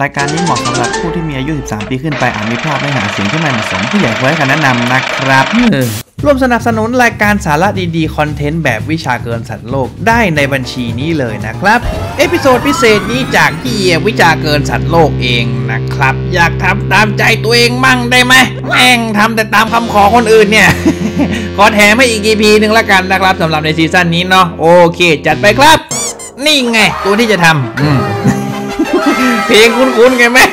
รายการนี้เหมาะสำหรับผู้ที่มีอายุ 13 ปีขึ้นไปอาจมีภาพเนื้อหาเสียงที่ไม่เหมาะสมผู้ใหญ่ควรให้คำแนะนำนะครับเออร่วมสนับสนุนรายการสาระดีๆ คอนเทนต์แบบวิชาเกินสัตว์โลกได้ในบัญชีนี้เลยนะครับ episode พิเศษนี้จากพี่เอียวิชาเกินสัตว์โลกเองนะครับ อยากทำตามใจตัวเองมั่งได้ไหมแม่งทำแต่ตามคำขอคนอื่นเนี่ย ขอแถมให้อีก EP หนึ่งละกันนะครับสำหรับในซีซั่นนี้เนาะโอเค จัดไปครับ นี่ไงตัวที่จะทำอืม เพลงคุ้นๆไงแม่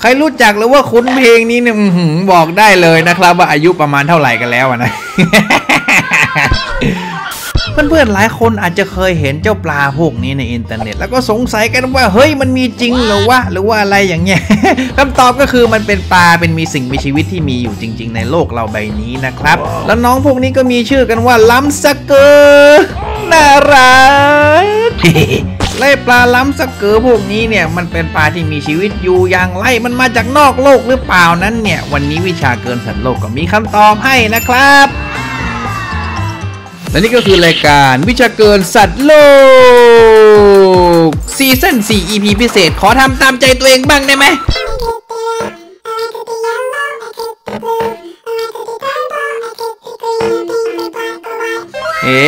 ใครรู้จักหรือว่าคุ้นเพลงนี้เนี่ยบอกได้เลยนะครับ ว่าอายุประมาณเท่าไหร่กันแล้วนะเพื่อนๆหลายคนอาจจะเคยเห็นเจ้าปลาพวกนี้ในอินเทอร์เน็ต แล้วก็สงสัยกันว่าเฮ้ยมันมีจริงหรือวะหรือว่าอะไรอย่างเงี้ยคำตอบก็คือมันเป็นปลาเป็นมีสิ่งมีชีวิตที่มีอยู่จริง ๆ ในโลกเราใบนี้นะครับ แล้วน้องพวกนี้ก็มีชื่อกันว่า lumpsucker น่ารัก ไล่ปลาล้ำสเกอพวกนี้เนี่ยมันเป็นปลาที่มีชีวิตอยู่อย่างไรมันมาจากนอกโลกหรือเปล่านั้นเนี่ย วันนี้วิชาเกินสัตว์โลกก็มีคำตอบให้นะครับ และนี่ก็คือรายการวิชาเกินสัตว์โลกซีซั่น4 EP พิเศษขอทำตามใจตัวเองบ้างได้ไหมเอ๊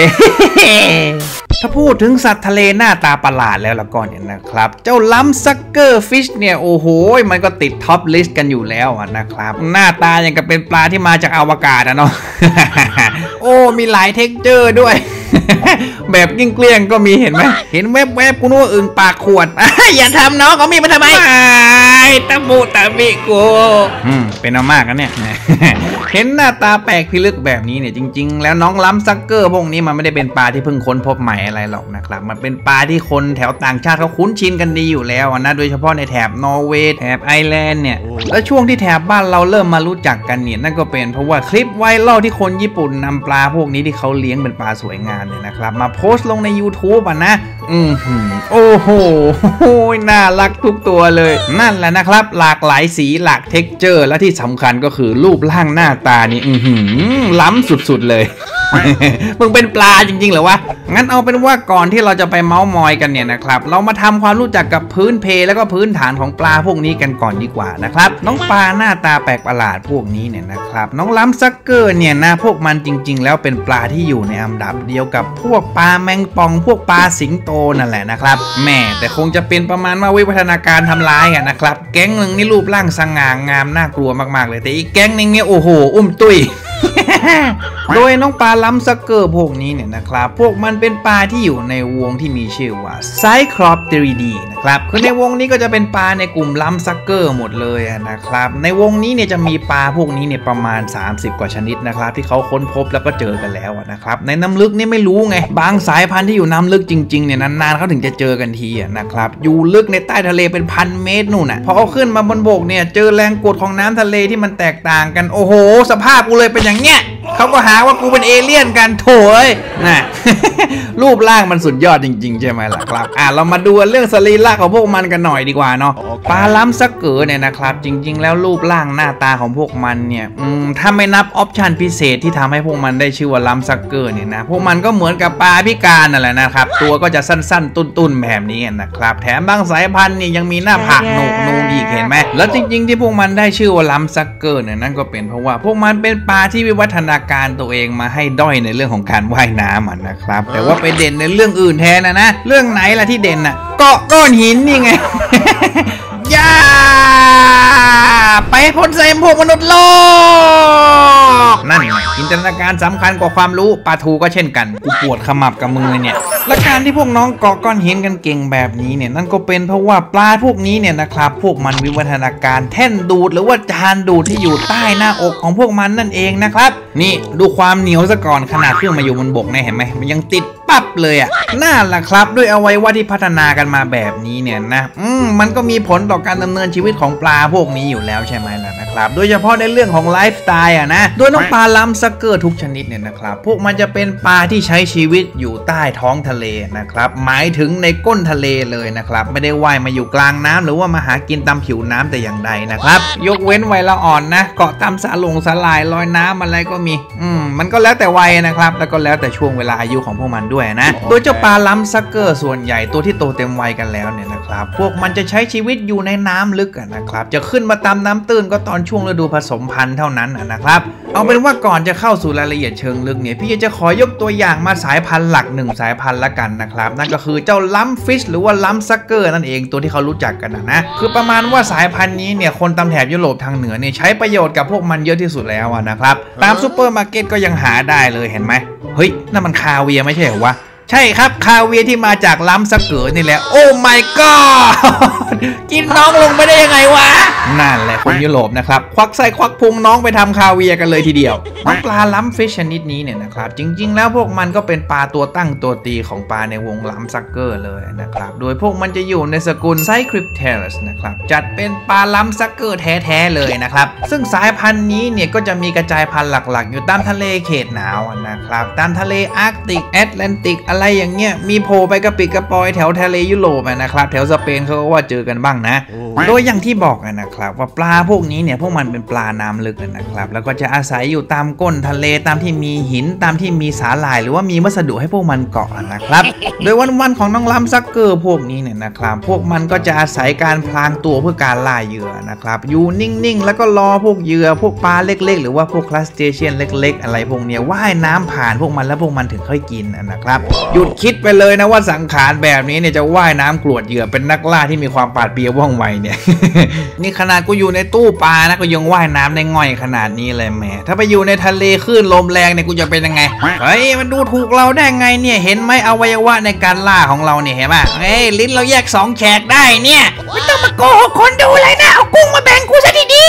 ถ้าพูดถึงสัตว์ทะเลหน้าตาประหลาดแล้วละก็เนี่ยนะครับ เจ้า lumpsucker fish เนี่ย โอ้โห มันก็ติด top list กันอยู่แล้วอะนะครับ หน้าตาอย่างกับเป็นปลาที่มาจากอวกาศนะเนาะโอ้มีหลาย texture ด้วย แบบกิ้งเกลี้ยงๆก็มีเห็นไหมเห็นแวบๆกูนึกว่าอึ่งปากขวดอย่าทำน้องเขามีมาทำไมตะบูตะบิกูอืมเป็นเอามากกันเนี่ยเห็นหน้าตาแปลกพิลึกแบบนี้เนี่ยจริง ๆ แล้วน้อง lumpsucker พวกนี้มันไม่ได้เป็นปลาที่เพิ่งค้นพบใหม่อะไรหรอกนะครับ มันเป็นปลาที่คนแถวต่างชาติเขาคุ้นชินกันดีอยู่แล้วอะนะโดยเฉพาะในแถบนอร์เวย์แถบไอร์แลนด์เนี่ยแล้วช่วงที่แถบบ้านเราเริ่มมารู้จักกันเนี่ยนั่นก็เป็นเพราะว่าคลิปไวรัลที่คนญี่ปุ่นนำปลาพวกนี้ที่เขาเลี้ยงเป็นปลาสวยงามเนี่ยนะครับ มาโพสต์ลงใน YouTube อะนะ อือหือโอ้โหน่ารักทุกตัวเลย นั่นแหละนะครับ หลากหลายสีหลาก texture และที่สำคัญก็คือรูปร่างหน้าตานี่ อือหือล้ำสุดๆเลย มึงเป็นปลาจริงๆเหรอวะ งั้นเอาเป็นว่าก่อนที่เราจะไปเมาส์มอยกันเนี่ยนะครับ เรามาทำความรู้จักกับพื้นเพแล้วก็พื้นฐานของปลาพวกนี้กันก่อนดีกว่านะครับ น้องปลาหน้าตาแปลกประหลาดพวกนี้เนี่ยนะครับ น้อง lumpsucker เนี่ยนะพวกมันจริง ๆ แล้วเป็นปลาที่อยู่ในอันดับเดียวกับพวกปลาแมงป่อง พวกปลาสิงโตนั่นแหละนะครับแม่แต่คงจะเป็นประมาณว่าวิวัฒนาการทำร้ายอะนะครับ แก๊งหนึ่งนี่รูปร่างสง่างามน่ากลัวมากๆเลย แต่อีกแก๊งหนึ่งเนี่ยโอ้โห อุ้มตุ้ย โดยน้องปลา lumpsucker พวกนี้เนี่ยนะครับ พวกมันเป็นปลาที่อยู่ในวงที่มีชื่อว่าไซครอป 3D นะครับ คือในวงนี้ก็จะเป็นปลาในกลุ่ม lumpsucker หมดเลยนะครับ ในวงนี้เนี่ยจะมีปลาพวกนี้เนี่ยประมาณ 30 กว่าชนิดนะครับ ที่เขาค้นพบแล้วก็เจอกันแล้วนะครับ ในน้ำลึกนี่ไม่รู้ไง บางสายพันธุ์ที่อยู่น้ำลึกจริงๆเนี่ยนานๆเขาถึงจะเจอกันทีนะครับ อยู่ลึกในใต้ทะเลเป็นพันเมตรนู่นน่ะ พอเอาขึ้นมาบนบกเนี่ยเจอแรงกดของน้ำทะเลที่มันแตกต่างกัน โอ้โห สภาพกูเลยเป็นอย่างเงี้ย เขาก็หาว่ากูเป็นเอเลี่ยนกันโถยนะรูปร่างมันสุดยอดจริง ๆ ใช่ไหมล่ะครับ อะเรามาดูเรื่องสรีระของพวกมันกันหน่อยดีกว่าเนาะปลา lumpsucker เนี่ยนะครับ จริง ๆ แล้วรูปร่างหน้าตาของพวกมันเนี่ยอืมถ้าไม่นับออปชันพิเศษที่ทำให้พวกมันได้ชื่อว่า lumpsucker เนี่ยนะพวกมันก็เหมือนกับปลาพิการนั่นแหละนะครับ ตัวก็จะสั้น ๆ ตุ้นๆแบบนี้นะครับ แถมบางสายพันธุ์เนี่ยยังมีหน้าผากโหนกนูนอีกเห็นไหมแล้วจริง ๆ ที่พวกมันได้ชื่อว่า lumpsucker เนี่ยนั่นก็เป็นเพราะว่าพวกมันเป็นปลาที่วิวัฒนาการตัวเองมาให้ด้อยในเรื่องของการว่ายน้ำอะนะครับ แต่ว่าไปเด่นในเรื่องอื่นแทนนะนะ เรื่องไหนล่ะที่เด่นน่ะเกาะก้อนหินนี่ไงอย่า ไปพ้นใส่พวกมนุษย์โลก นั่นจินตนาการสำคัญกว่าความรู้ปลาทูก็เช่นกันกูปวดขมับกับมือเนี่ยและการที่พวกน้องเกาะก้อนหินกันเก่งแบบนี้เนี่ยนั่นก็เป็นเพราะว่าปลาพวกนี้เนี่ยนะครับพวกมันวิวัฒนาการแท่นดูดหรือว่าจานดูดที่อยู่ใต้หน้าอกของพวกมันนั่นเองนะครับ นี่ดูความเหนียวซะก่อนขนาดเครื่องมาอยู่บนบกเนี่ยเห็นไหมมันยังติดปั๊บเลยอะน่าละครับด้วยอวัยวะที่พัฒนากันมาแบบนี้เนี่ยนะอืมมันก็มีผลต่อการดำเนินชีวิตของปลาพวกนี้อยู่แล้วใช่ไหมล่ะนะครับ โดยเฉพาะในเรื่องของไลฟ์สไตล์อะนะโดยน้องปลาลัมซักเกอร์ทุกชนิดเนี่ยนะครับ พวกมันจะเป็นปลาที่ใช้ชีวิตอยู่ใต้ท้องทะเลนะครับ หมายถึงในก้นทะเลเลยนะครับ ไม่ได้ว่ายมาอยู่กลางน้ำหรือว่ามาหากินตามผิวน้ำแต่อย่างใดนะครับ ยกเว้นวัยละอ่อนนะ เกาะตามสาหร่งสาหร่ายลอยน้ำอะไรก็มี อืมมันก็แล้วแต่วัยนะครับ แล้วก็แล้วแต่ช่วงเวลาอายุของพวกมันด้วยด้วยนะ โดยเจ้าปลา lumpsucker ส่วนใหญ่ตัวที่โตเต็มวัยกันแล้วเนี่ยนะครับ พวกมันจะใช้ชีวิตอยู่ในน้ำลึกนะครับ จะขึ้นมาตามน้ำตื้นก็ตอนช่วงฤดูผสมพันธุ์เท่านั้นนะครับ เอาเป็นว่าก่อนจะเข้าสู่รายละเอียดเชิงลึกเนี่ยพี่จะขอยกตัวอย่างมาสายพันธุ์หลักหนึ่งสายพันธุ์ละกันนะครับ นั่นก็คือเจ้า lumpfish หรือว่า lumpsucker นั่นเองตัวที่เขารู้จักกันนะนะคือประมาณว่าสายพันธุ์นี้เนี่ยคนตามแถบยุโรปทางเหนือเนี่ยใช้ประโยชน์กับพวกมันเยอะที่สุดแล้วนะครับตามซูเปอร์มาร์เก็ตก็ยังหาได้เลยเห็นไหมเฮ้ยนั่นมันคาเวียร์ไม่ใช่เหรอวะ ใช่ครับคาเวียร์ที่มาจาก lumpsucker นี่แหละ oh my god กินน้องลงไปได้ยังไงวะ นั่นแหละคนยุโรปนะครับ ควักไส้ควักพุงน้องไปทำคาเวียร์กันเลยทีเดียวน้องปลา lumpfish ชนิดนี้เนี่ยนะครับ จริง ๆ แล้วพวกมันก็เป็นปลาตัวตั้งตัวตีของปลาในวง lumpsucker เลยนะครับ โดยพวกมันจะอยู่ในสกุล Cyclopterus นะครับ จัดเป็นปลา lumpsuckerแท้ๆเลยนะครับ ซึ่งสายพันธุ์นี้เนี่ยก็จะมีกระจายพันธุ์หลักๆ อยู่ตามทะเลเขตหนาวนะครับ ตามทะเลอาร์กติกแอตแลนติกอะไรอย่างเงี้ยมีโผล่ไปกระปิดกระปอยแถวทะเลยุโรปนะครับ แถวสเปนเขาก็ว่าเจอกันบ้างนะ โดยอย่างที่บอกนะครับ ว่าปลาพวกนี้เนี่ยพวกมันเป็นปลาน้ำลึกนะครับ แล้วก็จะอาศัยอยู่ตามก้นทะเลตามที่มีหินตามที่มีสาหร่าย หรือว่ามีวัสดุให้พวกมันเกาะนะครับ โดยวันๆของน้อง lumpsucker พวกนี้เนี่ยนะครับพวกมันก็จะอาศัยการพลางตัวเพื่อการล่าเหยื่อนะครับอยู่นิ่งๆ แล้วก็รอพวกเหยื่อพวกปลาเล็ก ๆ หรือว่าพวก crustacean เล็ก ๆ อะไรพวกเนี้ยว่ายน้ำผ่านพวกมันแล้วพวกมันถึงค่อยกินนะครับหยุดคิดไปเลยนะว่าสังขารแบบนี้เนี่ยจะว่ายน้ำกรวดเหยื่อเป็นนักล่าที่มีความปราดเปรียวว่องไวเนี่ย นี่ขนาดกูอยู่ในตู้ปลานะก็ยังว่ายน้ำได้ง่อยขนาดนี้เลยแม่ถ้าไปอยู่ในทะเลคลื่นลมแรงเนี่ยกูจะเป็นยังไงเฮ้ยมันดูถูกเราได้ไงเนี่ยเห็นไหมอวัยวะในการล่าของเราเนี่ยเห็นป่ะเฮ้ยลิ้นเราแยกสองแฉกได้เนี่ยไม่ต้องมาโกหกคนดูเลยนะ เอากุ้งมาแบ่งกูซะดี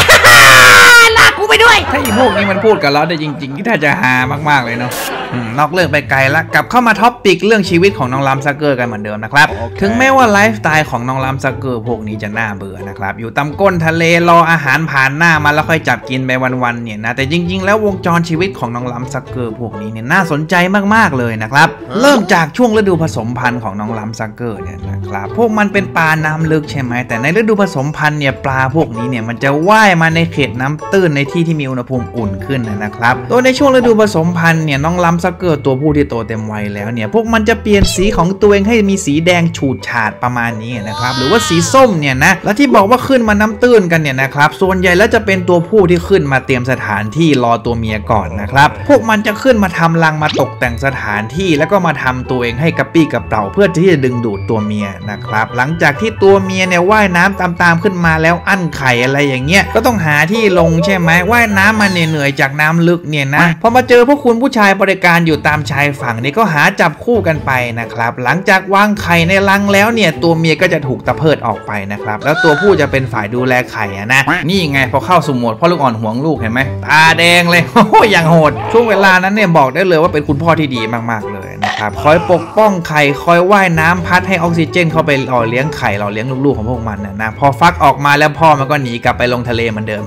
ๆลากกูไปด้วย ถ้าอีพวกนี้มันพูดกับเราได้จริง ๆ ที่ถ้าจะหามากๆเลยเนาะอืมนอกเรื่องไปไกลละกลับเข้ามา topic เรื่องชีวิตของน้อง lumpsucker กันเหมือนเดิมนะครับถึงแม้ว่าไลฟ์สไตล์ของน้อง lumpsucker พวกนี้จะน่าเบื่อนะครับ อยู่ตามก้นทะเลรออาหารผ่านหน้ามาแล้วค่อยจับกินไปวันๆเนี่ยนะ แต่จริง ๆ แล้ววงจรชีวิตของน้อง lumpsucker พวกนี้เนี่ยน่าสนใจมากๆเลยนะครับ เริ่มจากช่วงฤดูผสมพันธุ์ของน้อง lumpsucker เนี่ยนะครับ พวกมันเป็นปลาน้ำลึกใช่ไหมแต่ในฤดูผสมพันธุ์เนี่ยปลาพวกนี้เนี่ยมันจะว่ายมาในเขตน้ำตื้นในที่ที่มีอุณหภูมิอุ่นขึ้นนะครับโดยในช่วงฤดูผสมพันธุ์เนี่ยน้อง lumpsucker ตัวผู้ที่โตเต็มวัยแล้วเนี่ยพวกมันจะเปลี่ยนสีของตัวเองให้มีสีแดงฉูดฉาดประมาณนี้นะครับหรือว่าสีส้มเนี่ยนะและที่บอกว่าขึ้นมาน้ำตื้นกันเนี่ยนะครับส่วนใหญ่แล้วจะเป็นตัวผู้ที่ขึ้นมาเตรียมสถานที่รอตัวเมียก่อนนะครับพวกมันจะขึ้นมาทำรังมาตกแต่งสถานที่ แล้วก็มาทำตัวเองให้กระปี้กระเป๋าเพื่อที่จะดึงดูดตัวเมียนะครับหลังจากที่ตัวเมียเนี่ยว่ายน้ำตามๆขึ้นมาแล้วอั้นไข่อะไรอย่างเงี้ยก็ต้องหาที่ลงใช่ไหมว่ายน้ำมาเหนื่อยๆจากน้ำลึกเนี่ยนะพอมาเจอพวกคุณผู้ชายบริการอยู่ตามชายฝั่งนี่ก็หาจับคู่กันไปนะครับ หลังจากวางไข่ในรังแล้วเนี่ยตัวเมียก็จะถูกตะเพิดออกไปนะครับ แล้วตัวผู้จะเป็นฝ่ายดูแลไข่อะนะนี่ไงพอเข้าสู่โหมดพ่อลูกอ่อนห่วงลูกเห็นไหมตาแดงเลยโอ้โหอย่างโหดช่วงเวลานั้นเนี่ยบอกได้เลยว่าเป็นคุณพ่อที่ดีมากๆเลย นะครับคอยปกป้องไข่คอยว่ายน้ำพัดให้ออกซิเจน เข้าไปหล่อเลี้ยงไข่หล่อเลี้ยงลูกๆของพวกมันนะนะพอฟักออกมาแล้วพ่อมันก็หนีกลับไปลงทะเลเหมือนเดิม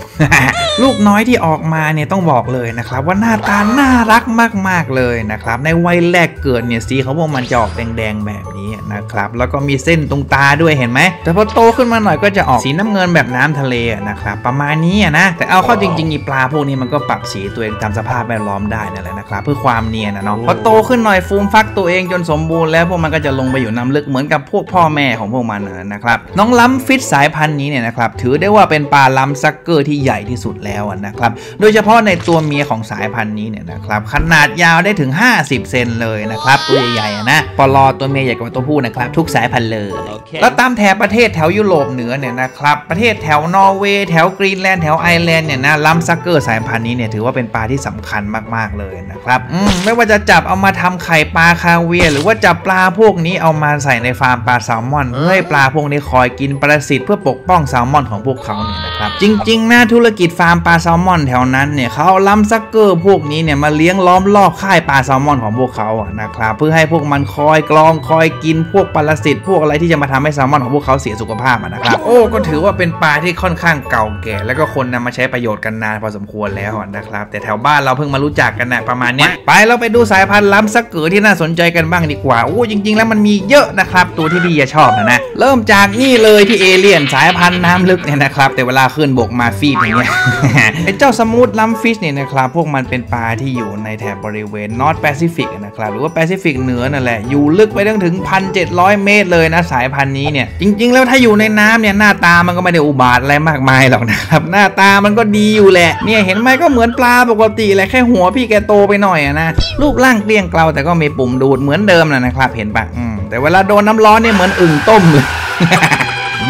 ลูกน้อยที่ออกมาเนี่ยต้องบอกเลยนะครับว่าหน้าตาน่ารักมากๆเลยนะครับในวัยแรกเกิดเนี่ยสีของพวกมันจะออกแดงๆแบบนี้นะครับแล้วก็มีเส้นตรงตาด้วยเห็นไหมแต่พอโตขึ้นมาหน่อยก็จะออกสีน้ำเงินแบบน้ำทะเลนะครับประมาณนี้นะแต่เอาเข้าจริงๆอีปลาพวกนี้มันก็ปรับสีตัวเองตามสภาพแวดล้อมได้นั่นแหละนะครับเพื่อความเนียนนะเนาะพอโตขึ้นหน่อยฟูมฟักตัวเองจนสมบูรณ์แล้วพวกมันก็จะลงไปอยู่น้ำลึกเหมือนกับพวกพ่อแม่ของพวกมันนะนะครับ น้องล้ำฟิตสายพันธุ์นี้เนี่ยนะครับถือได้ว่าเป็นปลาล้ำซักเกอร์ที่ใหญ่ที่สุดแล้วอะนะครับ โดยเฉพาะในตัวเมียของสายพันธุ์นี้เนี่ยนะครับขนาดยาวได้ถึง 50 เซนเลยนะครับตัวใหญ่ๆอะนะปลอตัวเมียใหญ่กว่าตัวผู้นะครับทุกสายพันธุ์เลยแล้วตามแถบประเทศแถวยุโรปเหนือเนี่ยนะครับประเทศแถวนอร์เวย์แถวกรีนแลนด์แถวไอร์แลนด์เนี่ยนะ lumpsucker สายพันธุ์นี้เนี่ยถือว่าเป็นปลาที่สำคัญมากๆเลยนะครับอืมไม่ว่าจะจับเอามาทำไข่ปลาคาเวียร์หรือว่าจับปลาพวกนี้เอามาใส่ในฟาร์มปลาแซลมอนเพื่อให้ปลาพวกนี้คอยกินปรสิตเพื่อปกป้องแซลมอนของพวกเขาเนี่ยนะครับจริงๆนะธุรกิจฟาร์มปลาแซลมอนแถวนั้นเนี่ยเขาเอา lumpsucker พวกนี้เนี่ยมาเลี้ยงล้อมรอบค่ายปลาแซลมอนของพวกเขาอะนะครับเพื่อให้พวกมันคอยกรองคอยกินพวกปรสิตพวกอะไรที่จะมาทำให้แซลมอนของพวกเขาเสียสุขภาพอะนะครับโอ้ก็ถือว่าเป็นปลาที่ค่อนข้างเก่าแก่ แล้วก็คนนำมาใช้ประโยชน์กันนานพอสมควรแล้วนะครับแต่แถวบ้านเราเพิ่งมารู้จักกันนะประมาณเนี้ยไปเราไปดูสายพันธุ์ lumpsucker ที่น่าสนใจกันบ้างดีกว่า โอ้จริง ๆ แล้วมันมีเยอะนะครับ ตัวที่พี่จะชอบนะนะ เริ่มจากนี่เลยที่เอเลี่ยนสายพันธุ์น้ำลึกเนี่ยนะครับ แต่เวลาขึ้นบกมาฟีบอย่างเงี้ยไอ้เจ้า smooth lumpfish เนี่ยนะครับ พวกมันเป็นปลาที่อยู่ในแถบบริเวณ North Pacific นะครับ หรือว่าแปซิฟิกเหนือนั่นแหละ อยู่ลึกไปถึง 1,700 เมตรเลยนะสายพันธุ์นี้เนี่ย จริง ๆ แล้วถ้าอยู่ในน้ำเนี่ยหน้าตามันก็ไม่ได้อุบาทว์อะไรมากมายหรอกนะครับ หน้าตามันก็ดีอยู่แหละ เนี่ยเห็นไหมก็เหมือนปลาปกติแหละแค่หัวพี่แกโตไปหน่อยอะนะ รูปร่างเกลี้ยงเกลาแต่ก็มีปุมดูดเหมือนเดิมนะนะครับ เห็นปะแต่เวลาโดนน้ำร้อนเนี่ยเหมือนอึ่งต้มเลย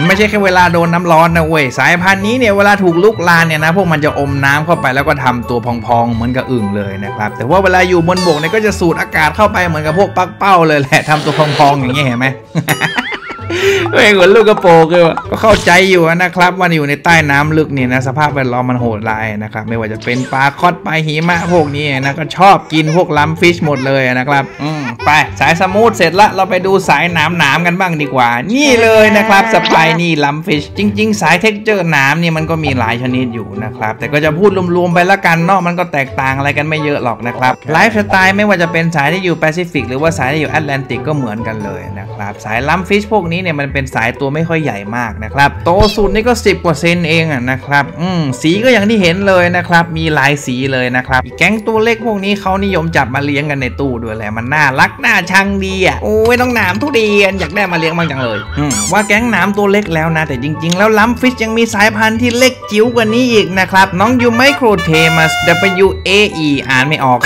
ไม่ใช่แค่เวลาโดนน้ำร้อนนะเว้ยสายพันธุ์นี้เนี่ยเวลาถูกลุกลานเนี่ยนะพวกมันจะอมน้ำเข้าไปแล้วก็ทำตัวพองๆเหมือนกับอึ่งเลยนะครับแต่ว่าเวลาอยู่บนบกเนี่ยก็จะสูดอากาศเข้าไปเหมือนกับพวกปักเป้าเลยแหละทำตัวพองๆอย่างเงี้ยเห็นไหม เฮ้ยเหมือนลูกกระโปงเลยวะก็เข้าใจอยู่นะครับว่าอยู่ในใต้น้ำลึกเนี่ยนะสภาพแวดล้อมมันโหดร้ายนะครับไม่ว่าจะเป็นปลาคอดปลาหิมะพวกนี้นะก็ชอบกินพวกลัมฟิชหมดเลยนะครับอืม ไปสาย smooth เสร็จละเราไปดูสายหนามหนามๆกันบ้างดีกว่า นี่เลยนะครับ spiny lumpfish จริง ๆ สาย texture หนามเนี่ยมันก็มีหลายชนิดอยู่นะครับ แต่ก็จะพูดรวมๆไปละกันเนาะมันก็แตกต่างอะไรกันไม่เยอะหรอกนะครับไลฟ์สไตล์ไม่ว่าจะเป็นสายที่อยู่แปซิฟิกหรือว่าสายที่อยู่แอตแลนติกก็เหมือนกันเลยนะครับสาย lumpfish พวกนี้เนี่ยมันเป็นสายตัวไม่ค่อยใหญ่มากนะครับโตสุดนี่ก็ 10กว่าเซนเองอะนะครับอืมสีก็อย่างที่เห็นเลยนะครับมีหลายสีเลยนะครับอีกแก๊งตัวเล็กพวกนี้เขานิยมจับมาเลี้ยงกันในตู้ด้วยแหละมันน่ารักน่าชังดีอะโอ้ยน้องหนามทุเรียนอยากได้มาเลี้ยงบ้างจังเลยอืมว่าแก๊งหนามตัวเล็กแล้วนะ แต่จริง ๆ แล้ว lumpfish ยังมีสายพันธุ์ที่เล็กจิ๋วกว่านี้อีกนะครับ น้องยูไมโครเทมัส W A E อ่านไม่ออก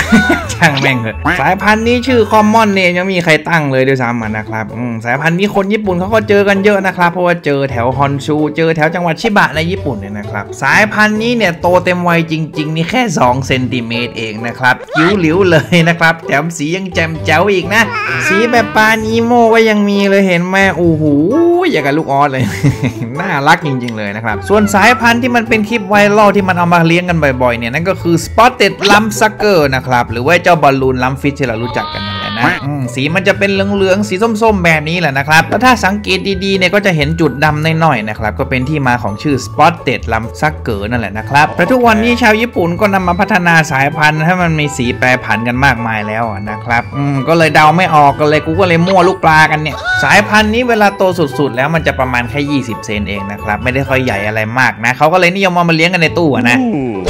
ช่างแม่งเถอะสายพันธุ์นี้ชื่อคอมมอนเนี่ยยังมีใครตั้งเลยด้วยซ้ำอะนะครับอืมสายพันธุ์นี้คนญี่ปุ่นเขาก็เจอกันเยอะนะครับเพราะว่าเจอแถวฮอนชู เจอแถวจังหวัดชิบะในญี่ปุ่นเนี่ยนะครับสายพันธุ์นี้เนี่ยโตเต็มวัยจริง ๆ นี่แค่2เซนติเมตรเองนะครับจิ๋วหลิวเลยนะครับแถมสียังแจ่มแจ๋วอีกนะ สีแบบปลานีโมก็ยังมีเลยเห็นไหมโอ้โหอย่างกับลูกออสเลย น่ารักจริง ๆ เลยนะครับ ส่วนสายพันธุ์ที่มันเป็นคลิปไวรัลที่มันเอามาเลี้ยงกันบ่อยๆเนี่ยนั่นก็คือ Spotted Lump Sucker นะครับหรือว่าเจ้าบอลลูนลัมฟิชที่เรารู้จักกัน นั่นแหละนะอืมสีมันจะเป็นเหลืองๆสีส้มๆแบบนี้แหละนะครับแล้วถ้าสังเกตดีๆเนี่ยก็จะเห็นจุดดำน้อยๆนะครับก็เป็นที่มาของชื่อ Spotted Lump Sucker นั่นแหละนะครับแต่ทุกวันนี้ชาวญี่ปุ่นก็นำมาพัฒนาสายพันธุ์ให้มันมีสีแปรผันกันมากมายแล้วอะนะครับอืมก็เลยเดาไม่ออกกันเลยกูก็เลยมั่วลูกปลากันเนี่ยสายพันธุ์นี้เวลาโตสุดๆ แล้วมันจะประมาณแค่ 20 เซนเองนะครับไม่ได้ค่อยใหญ่อะไรมากนะเขาก็เลยนิยมเอามาเลี้ยงกันในตู้อะนะ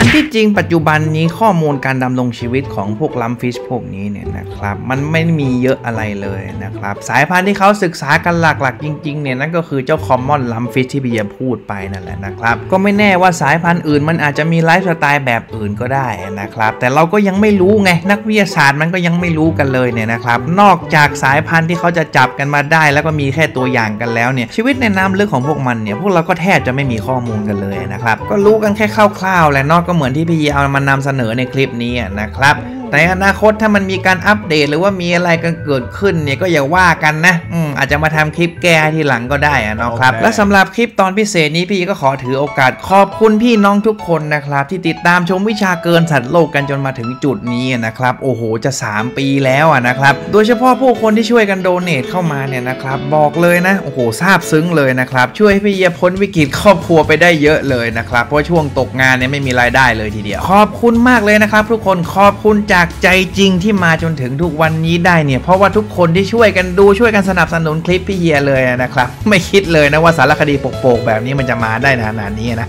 อันที่จริงปัจจุบันนี้ข้อมูลการดำรงชีวิตของพวก lumpfish พวกนี้เนี่ยนะครับมันไม่มีเยอะอะไรเลยนะครับสายพันธุ์ที่เขาศึกษากันหลักๆ จริงๆเนี่ยนั่นก็คือเจ้า common lumpfish ที่พี่เยพูดไปนั่นแหละนะครับก็ไม่แน่ว่าสายพันธุ์อื่นมันอาจจะมีไลฟ์สไตล์แบบอื่นก็ได้นะครับแต่เราก็ยังไม่รู้ไงนักวิทยาศาสตร์มันก็ยังไม่รู้กันเลยเนี่ยนะครับนอกจากสายพันธุ์ที่เขาจะจับกันมาได้ แล้วก็มีแค่ตัวอย่างกันแล้วเนี่ยชีวิตในน้ำลึกของพวกมันเนี่ยพวกเราก็แทบจะไม่มีข้อมูลกันเลยนะครับก็รู้กันแค่คร่าวๆแหละนอกก็เหมือนที่พี่เยเอามานำเสนอในคลิปนี้นะครับ ในอนาคตถ้ามันมีการอัปเดตหรือว่ามีอะไรกันเกิดขึ้นเนี่ยก็อย่าว่ากันนะอืมอาจจะมาทำคลิปแก้ทีหลังก็ได้อะเนาะครับโอเคและสำหรับคลิปตอนพิเศษนี้พี่ก็ขอถือโอกาสขอบคุณพี่น้องทุกคนนะครับ ที่ติดตามชมวิชาเกินสัตว์โลกกันจนมาถึงจุดนี้นะครับ โอ้โหจะ 3 ปีแล้วอะนะครับ โดยเฉพาะผู้คนที่ช่วยกันโดเนทเข้ามาเนี่ยนะครับ บอกเลยนะโอ้โหซาบซึ้งเลยนะครับ ช่วยให้พี่เยพ้นวิกฤตครอบครัวไปได้เยอะเลยนะครับเพราะช่วงตกงานเนี่ยไม่มีรายได้เลยทีเดียว ขอบคุณมากเลยนะครับ ทุกคนขอบคุณจากากใจจริงที่มาจนถึงทุกวันนี้ได้เนี่ย เพราะว่าทุกคนที่ช่วยกันดูช่วยกันสนับสนุนคลิปพี่เยียเลยนะครับ ไม่คิดเลยนะว่าสารคดีโปกๆแบบนี้มันจะมาได้ขนาดนี้นะ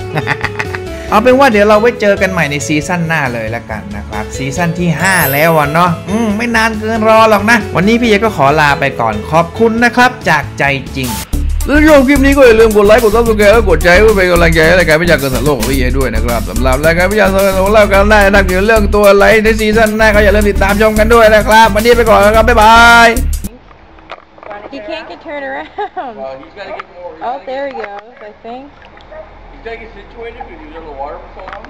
เอาเป็นว่าเดี๋ยวเราไว้เจอกันใหม่ในซีซั่นหน้าเลยละกันนะครับ ซีซั่นที่ 5 แล้วอะเนาะอืมไม่นานเกินรอหรอกนะ วันนี้พี่เอก็ขอลาไปก่อนขอบคุณนะครับ จากใจจริง ถ้าชอบคลิปนี้ก็อย่าลืมกดไลค์กด subscribe และกดใจเพื่อเป็นกำลังใจให้รายการวิชาเกินสัตว์โลกของพี่เอด้วยนะครับสำหรับรายการวิชาเกินสัตว์โลกของเรากันได้นะครับเกี่ยวกับเรื่องตัวอะไรในซีซั่นหน้าก็อย่าลืมติดตามชมกันด้วยนะครับ วันนี้ไปก่อนนะครับ บ๊ายบาย He can't get turned around. Well, he's got to get more. he's Oh, gotta there get- he goes, I think. He's got to get situated because he was under the water for so long.